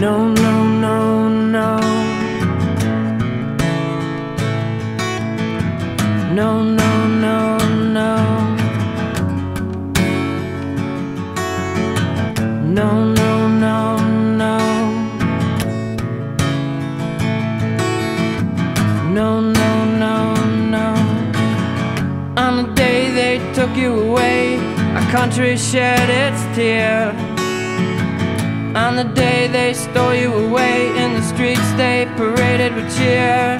No, no, no, no. No, no, no, no. No, no, no, no. No, no, no, no. On the day they took you away, our country shed its tear. On the day they stole you away, in the streets they paraded with cheer.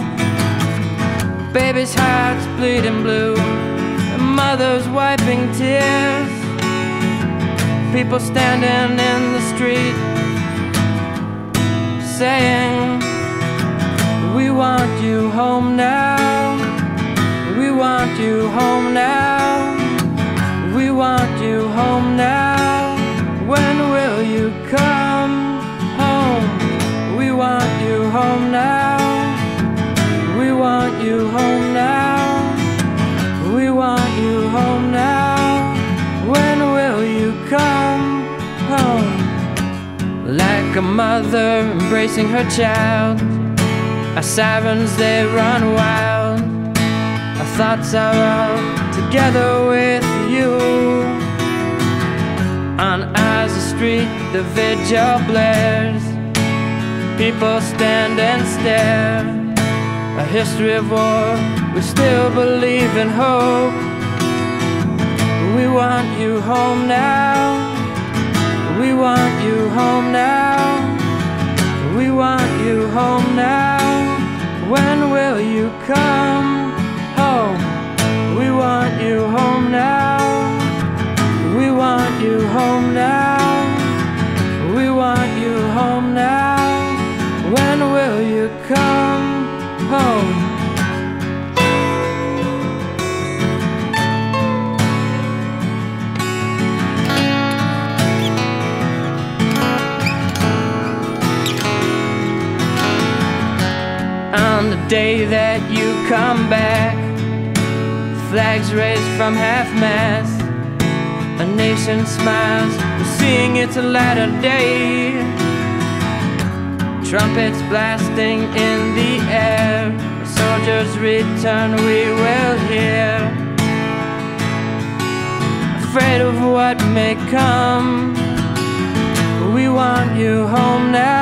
Babies' hearts bleeding blue, and mothers wiping tears. People standing in the street saying, We want you home now. We want you home now. Mother embracing her child, our sirens they run wild. Our thoughts are all together with you. On Asa Street, the vigil blares. People stand and stare. A history of war, we still believe in hope. We want you home now. We want you home now. Home? On the day that you come back, flags raised from half mast. A nation smiles, we're seeing it's a latter day. Trumpets blasting in the air, soldiers return, we will hear. Afraid of what may come, we want you home now.